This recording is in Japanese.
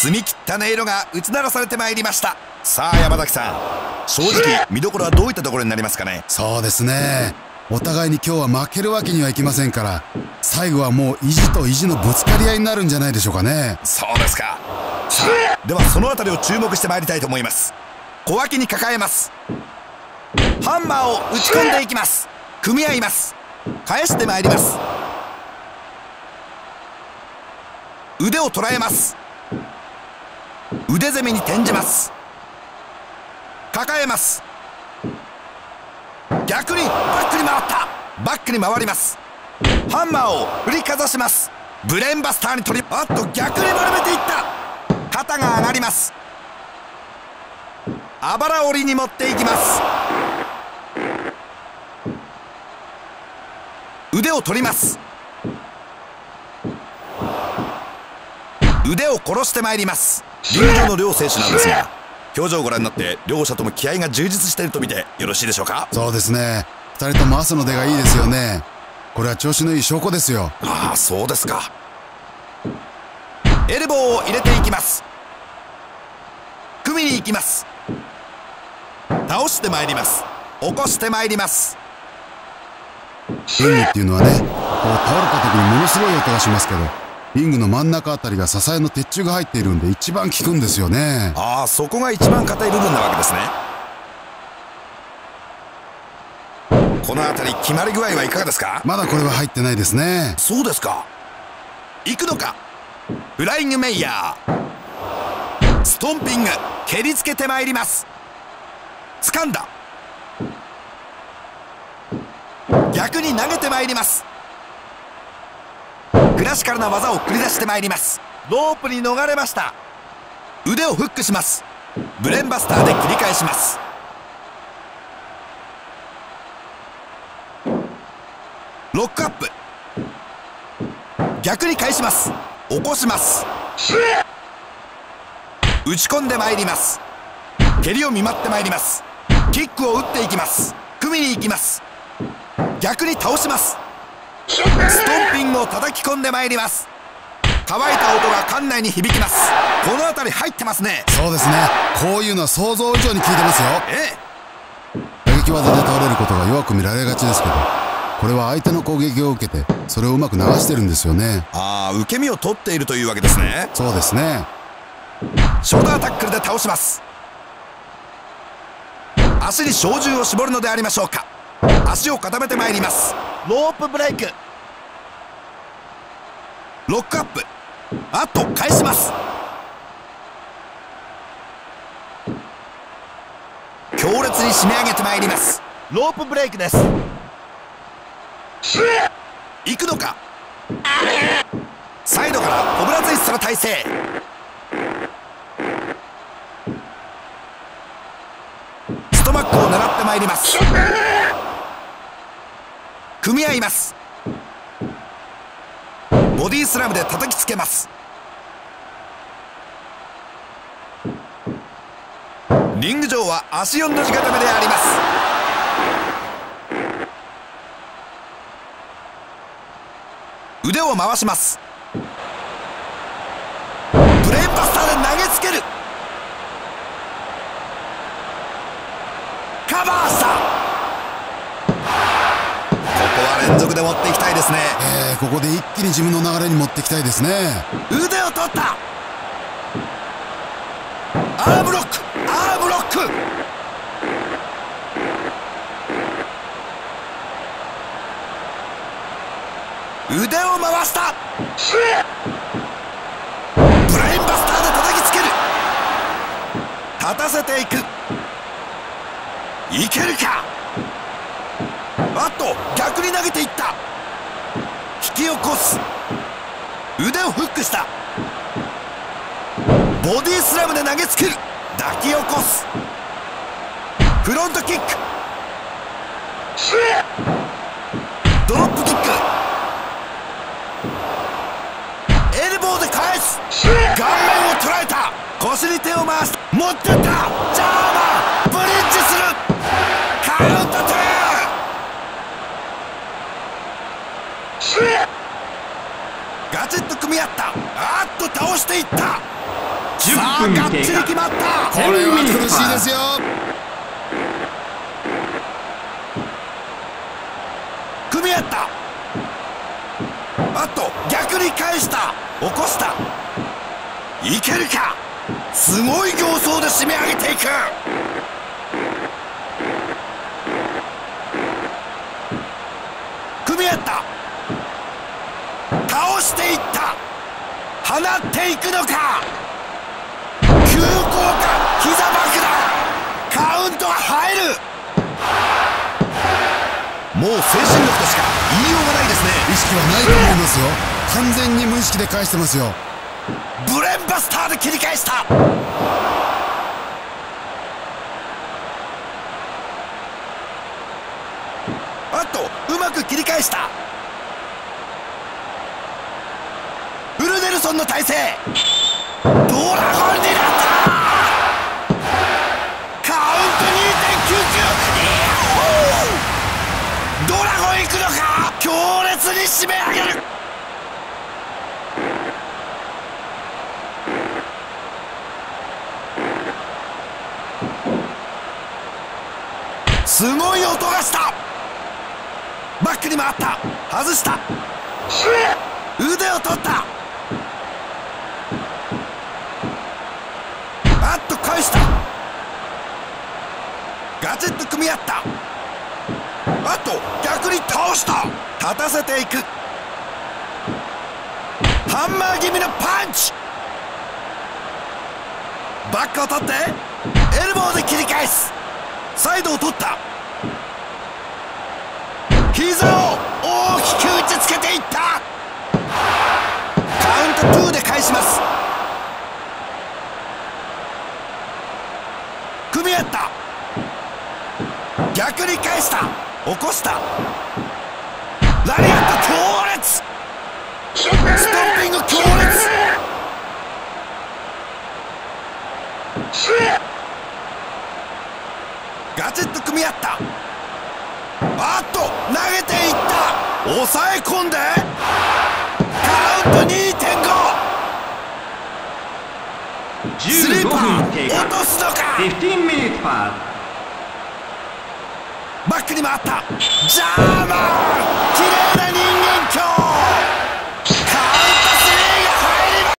澄み切った音色が打ち鳴らされてまいりました。さあ山崎さん。正直見どころはどういったところになりますかね？そうですね。お互いに今日は負けるわけにはいきませんから最後はもう意地と意地のぶつかり合いになるんじゃないでしょうかね。そうですか。さあではその辺りを注目してまいりたいと思います。小脇に抱えます。ハンマーを打ち込んでいきます。組み合います。返してまいります。腕を捉えます腕攻めに転じます。抱えます。逆にバックに回った。バックに回ります。ハンマーを振りかざします。ブレーンバスターに取りあっと逆に丸めていった。肩が上がります。あばら折りに持っていきます。腕を取ります。腕を殺してまいります。リング上の両選手なんですが表情をご覧になって両者とも気合が充実していると見てよろしいでしょうか？そうですね。2人とも朝の出がいいですよね。これは調子のいい証拠ですよ。ああそうですか。エルボーを入れていきます。組みに行きます。倒してまいります。起こしてまいります。リングっていうのはねこう倒れた時にものすごい音がしますけどリングの真ん中あたりが支えの鉄柱が入っているんで一番効くんですよね。ああそこが一番硬い部分なわけですね。この辺り決まり具合はいかがですか？まだこれは入ってないですね。そうですか。行くのか？フライングメイヤー。ストンピング。蹴りつけてまいります。掴んだ。逆に投げてまいりますクラシカルな技を繰り出してまいります。ロープに逃れました。腕をフックします。ブレンバスターで切り返します。ロックアップ。逆に返します。起こします。打ち込んでまいります。蹴りを見舞ってまいります。キックを打っていきます。組みに行きます。逆に倒します。ストンピングを叩き込んでまいります。乾いた音が館内に響きます。この辺り入ってますね。そうですね。こういうのは想像以上に効いてますよ。え打撃技で倒れることが弱く見られがちですけどこれは相手の攻撃を受けてそれをうまく流してるんですよね。ああ受け身を取っているというわけですね。そうですね。ショルダータックルで倒します。足に照準を絞るのでありましょうか足を固めてまいります。ロープブレイク。ロックアップ。あっと返します。強烈に締め上げてまいります。ロープブレイクです。行くのか。サイドからコブラツイストの体勢。ストマックを狙ってまいります。組み合います。ボディスラムで叩きつけます。リング上は足4の字固めであります。腕を回します。ブレーンバスターで投げつける。カバーしたここは連続で持っていきたいですね。えー、ここで一気に自分の流れに持っていきたいですね。腕を取った。アームロック。アームロック。腕を回した。ブレインバスターで叩きつける。立たせていく。いけるかあっと逆に投げていった。引き起こす。腕をフックした。ボディスラムで投げつける。抱き起こす。フロントキック。ドロップキック。エルボーで返す。顔面を捉えた。腰に手を回す。持ってった。ジャーマンブリッジするカウント2ガチッと組み合ったあっと倒していったがっちり決まった。これは苦しいですよ。組み合った。あと逆に返した。起こした。いけるか。すごい形相で締め上げていく。組み合った。倒していった。放っていくのか急降下膝爆弾カウントが入るもう精神力としか言いようがないですね。意識はないと思いますよ。完全に無意識で返してますよ。ブレンバスターで切り返した。あとうまく切り返した。ウルネルソンの体勢。ドラゴンになったカウント2.99ドラゴン行くのか強烈に締め上げるすごい音がした。バックに回った。外した。腕を取った。あっと返した。ガチッと組み合った。あと逆に倒した。立たせていく。ハンマー気味のパンチ。バックを取ってエルボーで切り返す。サイドを取った。膝を大きく打ちつけていった。カウント2で返します。組み合った。逆に返した。起こした。ラリアット強烈。ストッピング強烈。ガチッと組み合った。あっと投げていった。抑え込んで。カウント2.5スリーパー落とすのか。バックに回った。ジャーマン